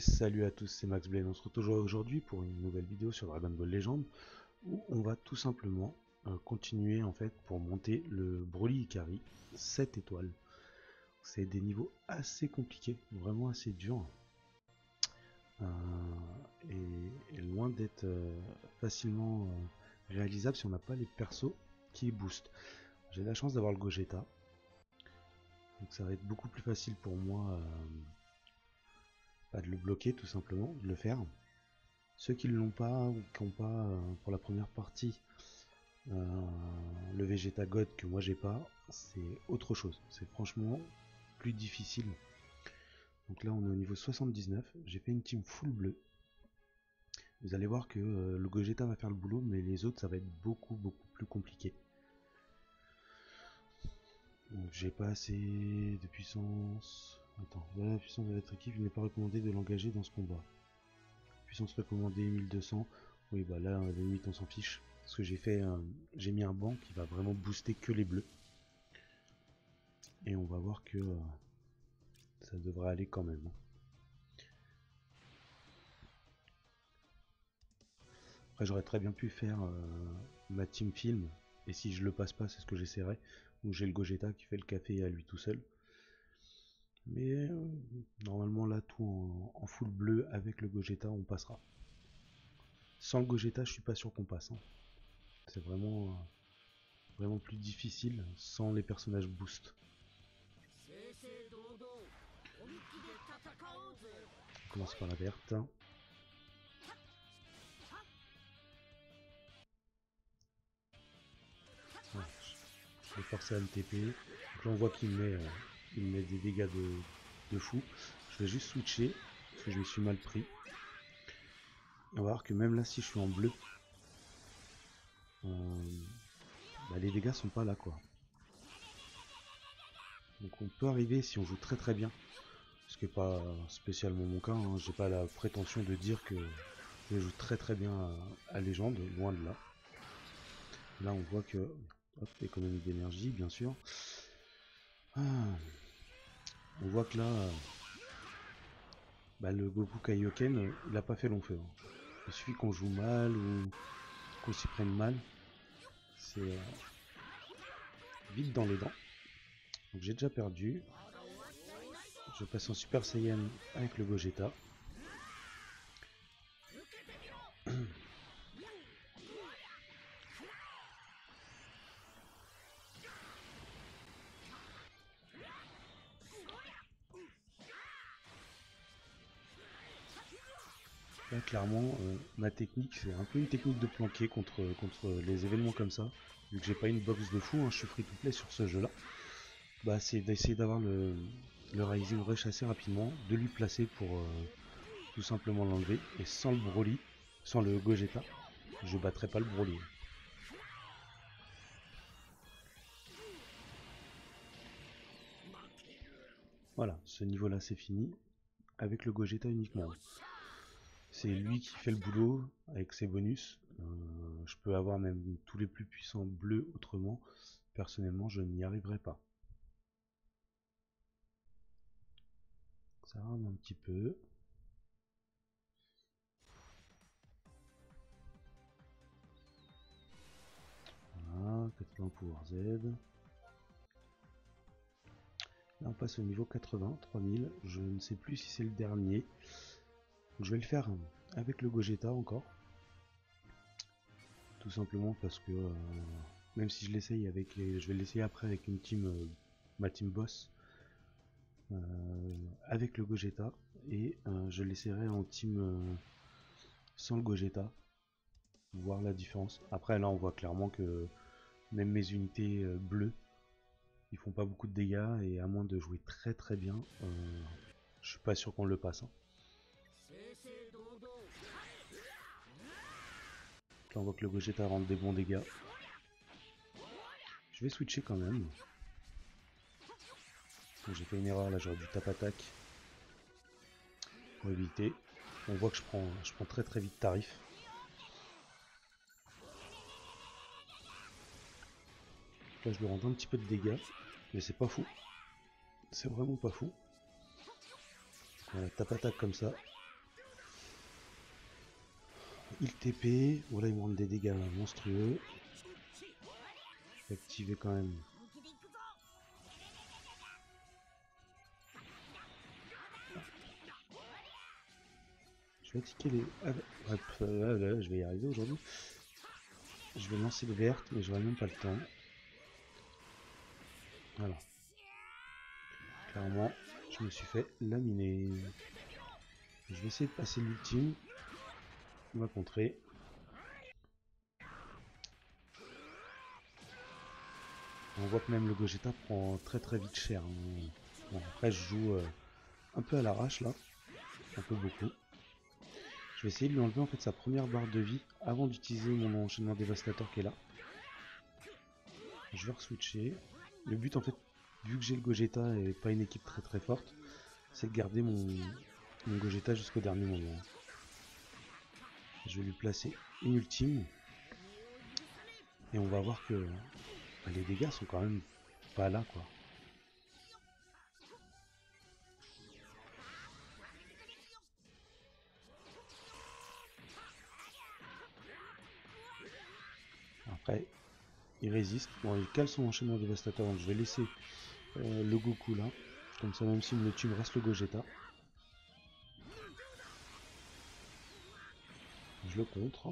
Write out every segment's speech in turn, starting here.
Salut à tous, c'est Max Blaine. On se retrouve aujourd'hui pour une nouvelle vidéo sur Dragon Ball Legend où on va tout simplement euh, continuer en fait pour monter le Broly Ikari 7 étoiles. C'est des niveaux assez compliqués, vraiment assez durs. Euh, et, loin d'être euh, facilement réalisable si on n'a pas les persos qui boostent. J'ai la chance d'avoir le Gogeta. Donc ça va être beaucoup plus facile pour moi de le bloquer tout simplement, de le faire. Ceux qui ne l'ont pas ou qui n'ont pas euh, pour la première partie euh, le Vegeta God que moi j'ai pas, c'est autre chose. C'est franchement plus difficile. Donc là on est au niveau 79, j'ai fait une team full bleu. Vous allez voir que euh, le Gogeta va faire le boulot, mais les autres ça va être beaucoup beaucoup plus compliqué. Donc j'ai pas assez de puissance. Attends, voilà la puissance de votre équipe, il n'est pas recommandé de l'engager dans ce combat. Puissance recommandée 1200. Oui bah là à la limite on s'en fiche. Parce que j'ai fait j'ai mis un banc qui va vraiment booster que les bleus. Et on va voir que euh, ça devrait aller quand même. Hein. Après j'aurais très bien pu faire euh, ma team film. Et si je le passe pas c'est ce que j'essaierai. Où j'ai le Gogeta qui fait le café à lui tout seul. Mais euh, normalement là tout en, full bleu avec le Gogeta on passera. Sans le Gogeta je suis pas sûr qu'on passe. Hein. C'est vraiment, euh, vraiment plus difficile sans les personnages boost. On commence par la verte. je vais forcer à TP. Donc là on voit qu'il met euh, il met des dégâts de, fou. Je vais juste switcher, parce que je me suis mal pris. On va voir que même là, si je suis en bleu, euh, bah, les dégâts sont pas là, quoi. Donc on peut arriver si on joue très très bien. Ce qui n'est pas spécialement mon cas, hein. j'ai pas la prétention de dire que je joue très très bien à, légende, loin de là. Là on voit que, hop, économie d'énergie bien sûr. Ah. On voit que là, bah, le Goku Kaioken, il a pas fait long feu. Hein. Il suffit qu'on joue mal ou qu'on s'y prenne mal. C'est euh, vite dans les dents. Donc j'ai déjà perdu. Je passe en Super Saiyan avec le Gogeta. Euh, ma technique, c'est un peu une technique de planquer contre, contre les événements comme ça. Vu que j'ai pas une box de fou, hein, je suis free to play sur ce jeu-là. Bah, c'est d'essayer d'avoir le, le Rising Rush assez rapidement, de lui placer pour euh, tout simplement l'enlever. Et sans le Broly, sans le Gogeta, je battrai pas le Broly. Voilà, ce niveau-là c'est fini, avec le Gogeta uniquement. C'est lui qui fait le boulot avec ses bonus. Euh, je peux avoir même tous les plus puissants bleus autrement. Personnellement, je n'y arriverai pas. Ça rame un petit peu. Voilà, 80 pouvoir Z. Là on passe au niveau 80, 3000. Je ne sais plus si c'est le dernier je vais le faire avec le Gogeta encore. Tout simplement parce que euh, même si je l'essaye avec les. Je vais l'essayer après avec une team euh, ma team boss. Euh, avec le Gogeta et je l'essayerai en team sans le Gogeta voir la différence après là on voit clairement que même mes unités bleues ils font pas beaucoup de dégâts et à moins de jouer très très bien je suis pas sûr qu'on le passe hein. On voit que le Gogeta rend des bons dégâts. Je vais switcher quand même. J'ai fait une erreur là, j'aurais dû tap attaque pour éviter. On voit que je prends, je prends très très vite tarif. Là je lui rends un petit peu de dégâts, mais c'est pas fou. C'est vraiment pas fou. Voilà, attaque comme ça, il TP. Voilà, il me rend des dégâts monstrueux. Je vais activer quand même. Je vais attaquer les... Hop, je vais y arriver aujourd'hui. Je vais lancer le vert, mais j'aurai même pas le temps. Voilà. Clairement, je me suis fait laminer. Je vais essayer de passer l'ultime. On va contrer. On voit que même le Gogeta prend très très vite cher. Hein. Après je joue euh, un peu à l'arrache là. Un peu beaucoup. Je vais essayer de lui enlever en fait sa première barre de vie avant d'utiliser mon enchaînement dévastateur qui est là. Je vais re-switcher. Le but en fait, vu que j'ai le Gogeta et pas une équipe très très forte, c'est de garder mon Gogeta jusqu'au dernier moment. Je vais lui placer une ultime. Et on va voir que bah, les dégâts sont quand même pas là quoi. Après, il résiste. Bon, il cale son enchaînement dévastateur, donc je vais laisser euh, le Goku là. Comme ça, même s'il me tue, il me reste le Gogeta. Je contre.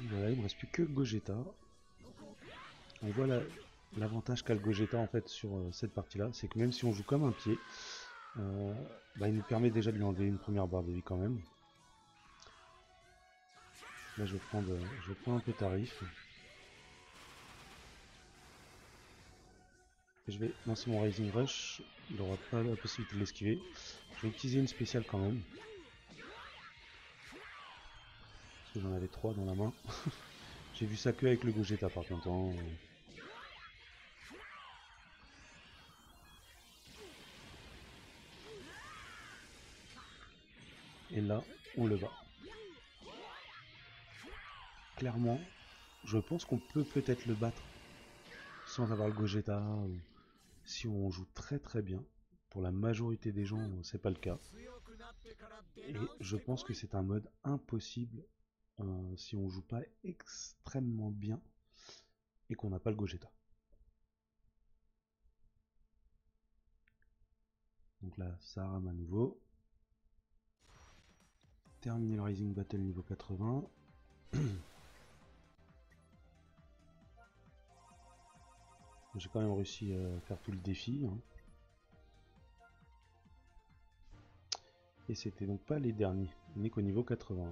Voilà, il me reste plus que Gogeta. On voit l'avantage qu'a le Gogeta en fait sur euh, cette partie là, c'est que même si on joue comme un pied, euh, bah, il nous permet déjà de lui enlever une première barre de vie quand même. Là je vais prendre, je vais prendre un peu tarif. Je vais lancer mon Rising Rush, il n'aura pas la possibilité de l'esquiver. Je vais utiliser une spéciale quand même. Parce que j'en avais trois dans la main. J'ai vu ça que avec le Gogeta par contre. Hein. Et là, on le bat. Clairement, je pense qu'on peut peut-être le battre sans avoir le Gogeta si on joue très très bien. Pour la majorité des gens, c'est pas le cas. Et je pense que c'est un mode impossible euh, si on joue pas extrêmement bien et qu'on n'a pas le Gogeta. Donc là, ça rame à nouveau. Terminer le Rising Battle niveau 80. J'ai quand même réussi à faire tout le défi. Hein. Et c'était donc pas les derniers. On n'est qu'au niveau 80.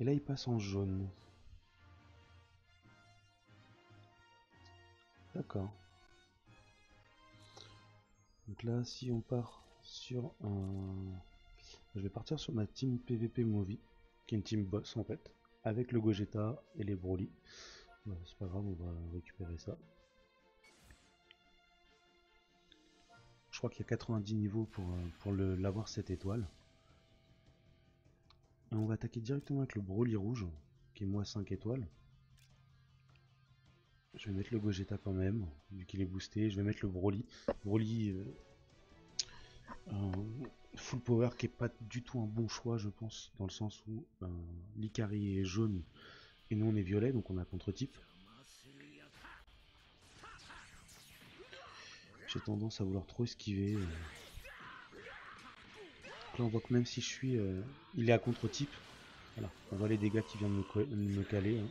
Et là il passe en jaune. D'accord. Donc là si on part sur un... Je vais partir sur ma team PVP Movie, qui est une team boss en fait, avec le Gogeta et les Broly c'est pas grave, on va récupérer ça. Je crois qu'il y a 90 niveaux pour, euh, pour l'avoir cette étoile. Et on va attaquer directement avec le Broly rouge, qui est moi 5 étoiles. Je vais mettre le Gogeta quand même, vu qu'il est boosté. Je vais mettre le Broly. Broly euh, euh, full power qui est pas du tout un bon choix, je pense, dans le sens où l'Ikari est jaune et nous on est violet, donc on a contre-type. J'ai tendance à vouloir trop esquiver. Euh. là on voit que même si je suis... Euh, il est à contre-type. Voilà, on voit les dégâts qui viennent me, me caler. Hein.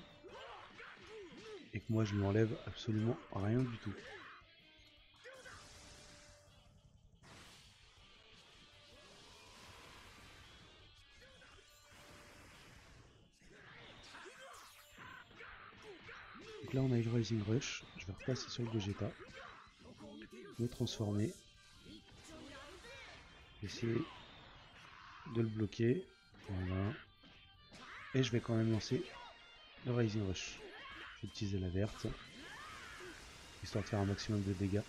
Et que moi je lui enlève absolument rien du tout. Là on a eu le Rising Rush, je vais repasser sur le Gogeta, me transformer, essayer de le bloquer, voilà, et je vais quand même lancer le Rising Rush. Je vais utiliser la verte, histoire de faire un maximum de dégâts.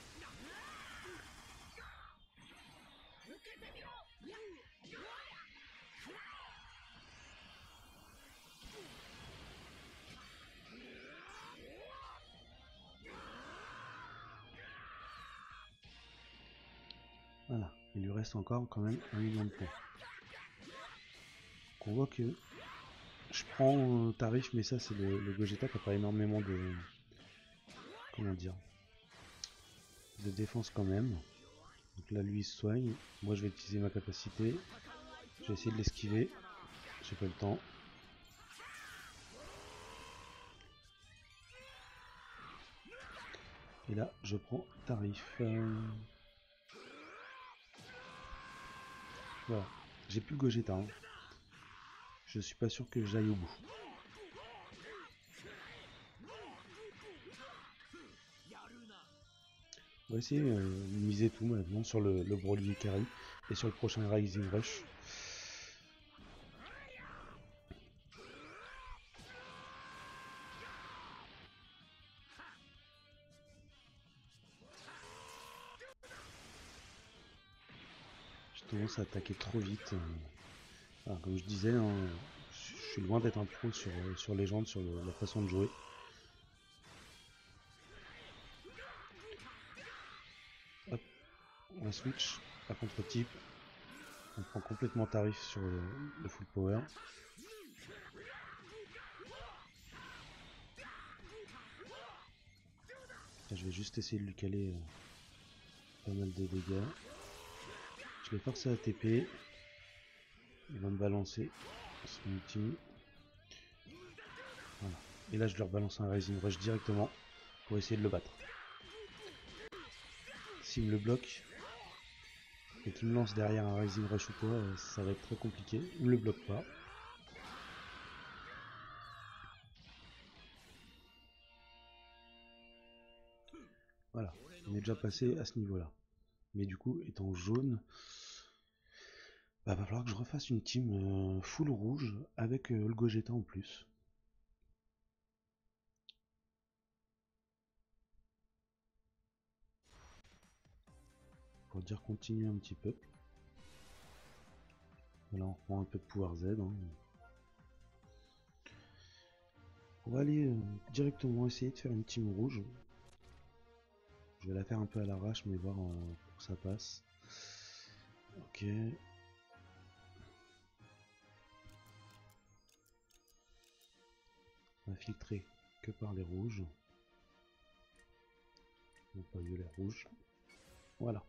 Reste encore quand même un million de points. on voit que je prends tarif, mais ça c'est le, Gogeta qui n'a pas énormément de... Comment dire De défense quand même. Donc là lui il se soigne. Moi je vais utiliser ma capacité. Je vais essayer de l'esquiver. J'ai pas le temps. Et là, je prends tarif. Voilà. J'ai plus le Gogeta. Hein. Je suis pas sûr que j'aille au bout. On va essayer euh, de miser tout maintenant sur le, le Broly Carry et sur le prochain Rising Rush. Attaquer trop vite. Comme je disais, hein, je suis loin d'être un pro sur, euh, sur Légende, sur la façon de jouer. Hop, on switch à contre-type. On prend complètement tarif sur le, full power. je vais juste essayer de lui caler euh, pas mal de dégâts. Je vais forcer à TP. Il va me balancer son ultime. Voilà. Et là, je leur balance un Rising Rush directement pour essayer de le battre. S'il me le bloque et qu'il me lance derrière un Rising Rush ou quoi, euh, ça va être très compliqué. Il me le bloque pas. Voilà, on est déjà passé à ce niveau-là. Mais du coup, étant jaune, bah, va falloir que je refasse une team euh, full rouge avec euh, le Gogeta en plus. Pour dire continuer un petit peu. Voilà, on reprend un peu de pouvoir Z. Hein. On va aller euh, directement essayer de faire une team rouge. Je vais la faire un peu à l'arrache, mais voir pour que ça passe. Ok. On va filtrer que par les rouges. Non pas violet rouge. Voilà.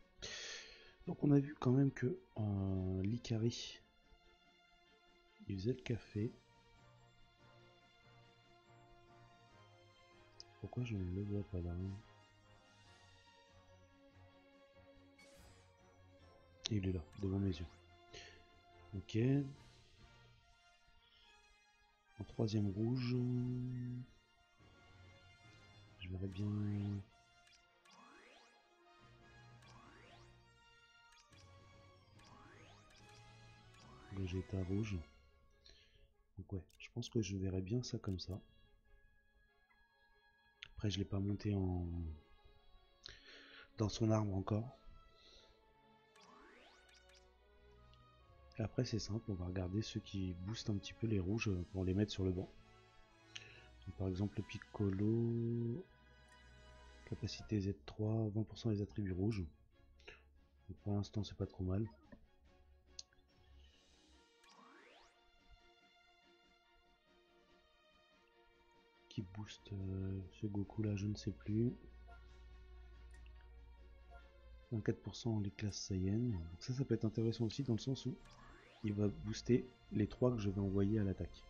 Donc on a vu quand même que un l'Icari il faisait le café. Pourquoi je ne le vois pas là Il est là, devant mes yeux. Ok. En troisième rouge. Je verrais bien. Vegeta rouge. Donc ouais, je pense que je verrais bien ça comme ça. Après je l'ai pas monté en dans son arbre encore. Après c'est simple, on va regarder ceux qui boostent un petit peu les rouges pour les mettre sur le banc. par exemple le Piccolo, capacité Z3, 20% des attributs rouges. pour l'instant c'est pas trop mal. Qui booste euh, ce Goku là, je ne sais plus. 24% les classes Saiyan. Donc ça, ça peut être intéressant aussi dans le sens où il va booster les trois que je vais envoyer à l'attaque.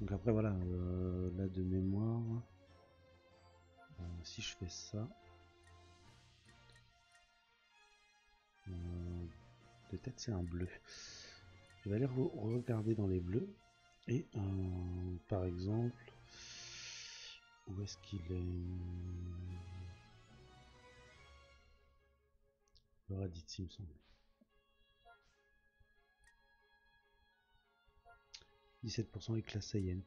Donc après voilà, euh, là de mémoire, euh, si je fais ça, euh, de tête c'est un bleu. Je vais aller regarder dans les bleus et par exemple, où est-ce qu'il est, Raditz, il me semble. 17% les classes Saiyan.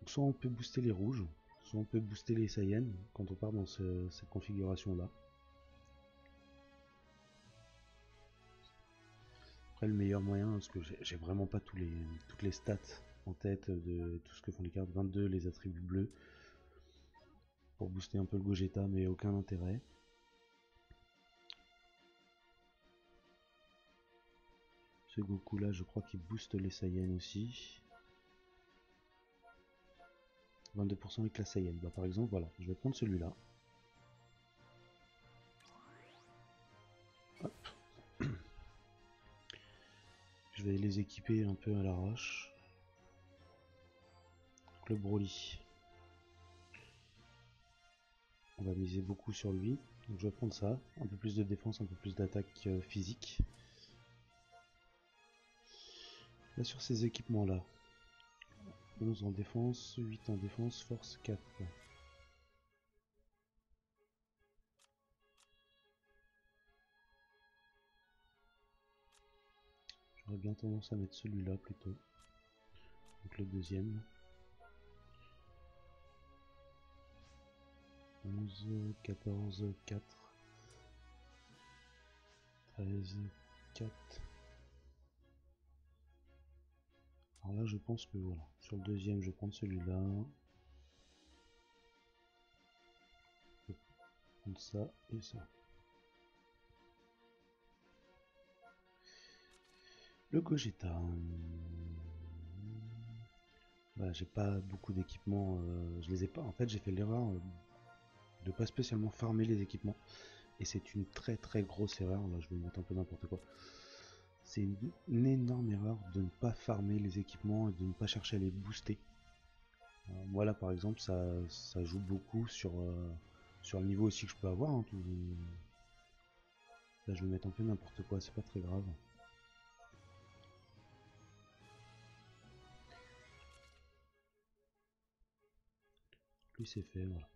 Donc soit on peut booster les rouges, soit on peut booster les Saiyan quand on part dans cette configuration là. Après le meilleur moyen, parce que j'ai vraiment pas tous les, toutes les stats en tête de tout ce que font les cartes 22, les attributs bleus, pour booster un peu le Gogeta mais aucun intérêt. Goku là, je crois qu'il booste les Saiyans aussi. 22% avec la Saiyan. Bah, par exemple, voilà, je vais prendre celui-là. Je vais les équiper un peu à l'arrache. Le Broly. On va miser beaucoup sur lui. Donc je vais prendre ça. Un peu plus de défense, un peu plus d'attaque euh, physique. Sur ces équipements là. 11 en défense, 8 en défense, force 4. J'aurais bien tendance à mettre celui-là plutôt. Donc le deuxième. 11, 14, 4. 13, 4. Alors là je pense que voilà. Sur le deuxième je vais prendre celui-là. Prendre ça et ça. Le Gogeta. Bah, j'ai pas beaucoup d'équipements, euh, je les ai pas. En fait, j'ai fait l'erreur euh, de pas spécialement farmer les équipements. Et c'est une très très grosse erreur. Là, je vais mettre un peu n'importe quoi. C'est une, énorme erreur de ne pas farmer les équipements et de ne pas chercher à les booster. Euh, moi là, par exemple, ça, ça joue beaucoup sur, sur le niveau aussi que je peux avoir. Hein, là, je vais mettre un peu n'importe quoi, c'est pas très grave. c'est fait, voilà.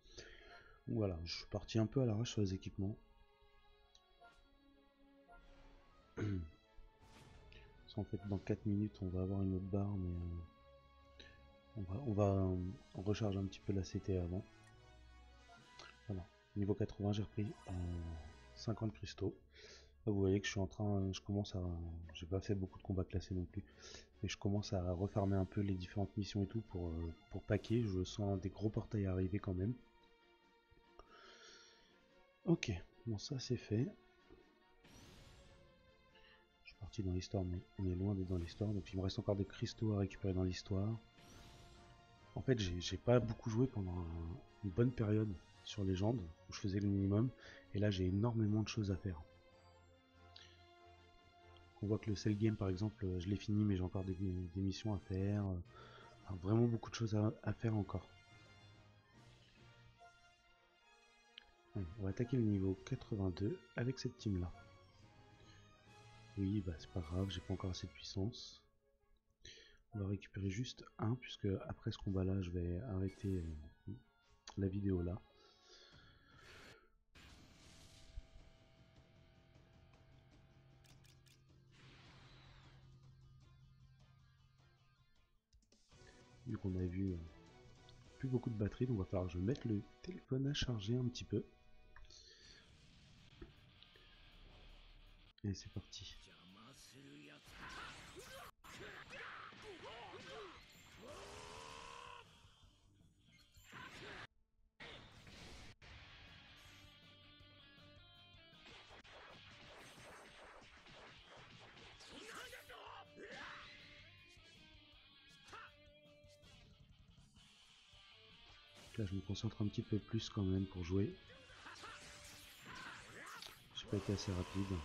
voilà, je suis parti un peu à l'arrache sur les équipements. En fait, dans 4 minutes, on va avoir une autre barre, mais euh, on va, on recharge un petit peu la CT avant. Voilà, niveau 80, j'ai repris 50 euh, cristaux. vous voyez que je suis en train, je commence à, j'ai pas fait beaucoup de combats classés non plus, et je commence à refermer un peu les différentes missions et tout pour, euh, pour paquer. Je sens des gros portails arriver quand même. Ok, bon ça c'est fait. Parti dans l'histoire, mais on est loin d'être dans l'histoire. Donc il me reste encore des cristaux à récupérer dans l'histoire. En fait, j'ai pas beaucoup joué pendant une bonne période sur Légende, où je faisais le minimum. Et là, j'ai énormément de choses à faire. On voit que le Cell Game par exemple, je l'ai fini mais j'ai encore des, missions à faire. vraiment beaucoup de choses à, faire encore. on va attaquer le niveau 82 avec cette team là. Oui, bah c'est pas grave, j'ai pas encore assez de puissance. On va récupérer juste un, puisque après ce combat là, je vais arrêter euh, la vidéo là. vu qu'on a vu euh, plus beaucoup de batterie, donc va falloir que je mette le téléphone à charger un petit peu. Et c'est parti. Là, je me concentre un petit peu plus quand même pour jouer. J'ai pas été assez rapide.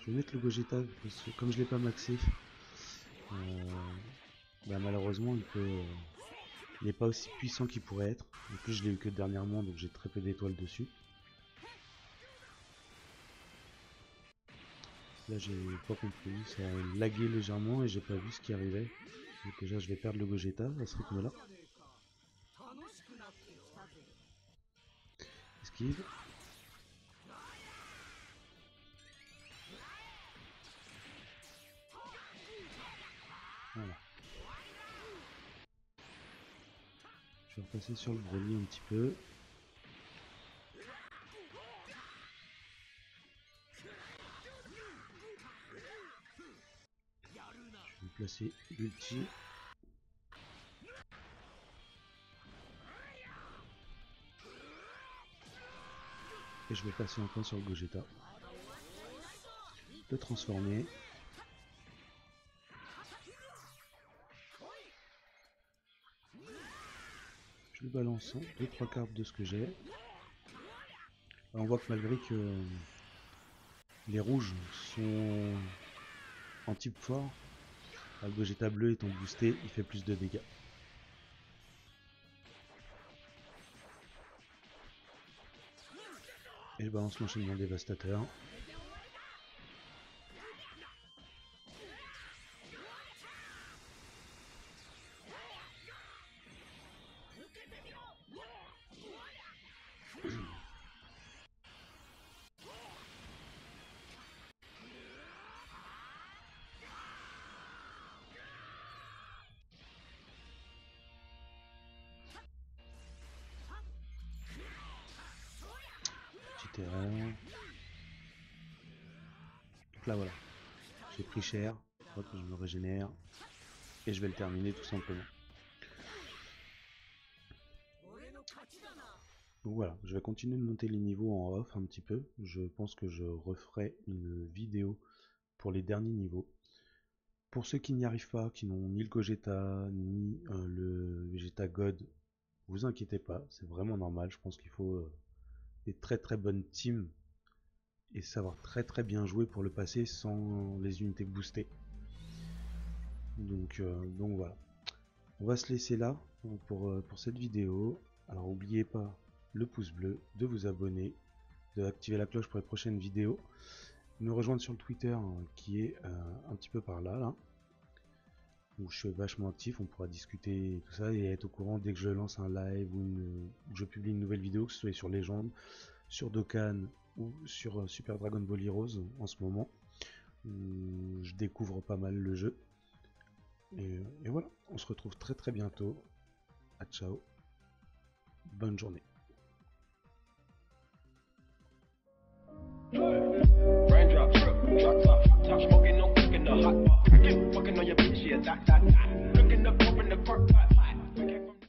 Je vais mettre le Gogeta parce que comme je l'ai pas maxé, euh, bah, malheureusement il peut, il n'est pas aussi puissant qu'il pourrait être. En plus, je l'ai eu que dernièrement, donc j'ai très peu d'étoiles dessus. Là, j'ai pas compris, ça a lagué légèrement et j'ai pas vu ce qui arrivait. Donc déjà, je vais perdre le Gogeta à ce rythme-là. Je vais repasser sur le Broly un petit peu. Je vais placer l'ulti. je vais passer un point sur le Gogeta. Le transformer. Je lui balance hein. deux trois cartes de ce que j'ai. On voit que malgré que les rouges sont en type fort, bah, le Gogeta bleu étant boosté, il fait plus de dégâts. Et balance l'enchaînement dévastateur. Là voilà. J'ai pris cher. je me régénère. Et je vais le terminer tout simplement. Donc voilà, je vais continuer de monter les niveaux en off un petit peu. Je pense que je referai une vidéo pour les derniers niveaux. Pour ceux qui n'y arrivent pas, qui n'ont ni le Gogeta, ni euh, le Vegeta God, vous inquiétez pas, c'est vraiment normal. Je pense qu'il faut euh, des très très bonnes teams et savoir très très bien jouer pour le passer sans les unités boostées. Donc, euh, donc voilà. On va se laisser là pour, euh, pour cette vidéo. Alors n'oubliez pas le pouce bleu, de vous abonner, de activer la cloche pour les prochaines vidéos. Me rejoindre sur le Twitter hein, qui est euh, un petit peu par là, là. Où je suis vachement actif, on pourra discuter et tout ça et être au courant dès que je lance un live ou, une, je publie une nouvelle vidéo, que ce soit sur Légende, sur Dokkan ou sur euh, Super Dragon Ball Heroes en ce moment. Je découvre pas mal le jeu. Et, voilà, on se retrouve très très bientôt. A ciao. Bonne journée. Smoking on your bitch, yeah, dot, dot, dot. Looking up, open the park, pot, pot.